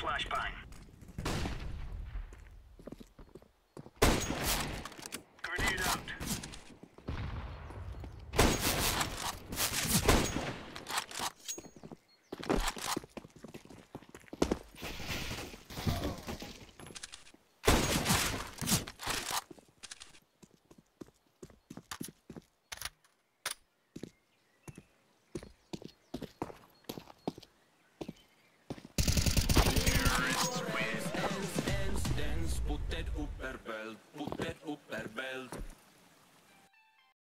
flashbang.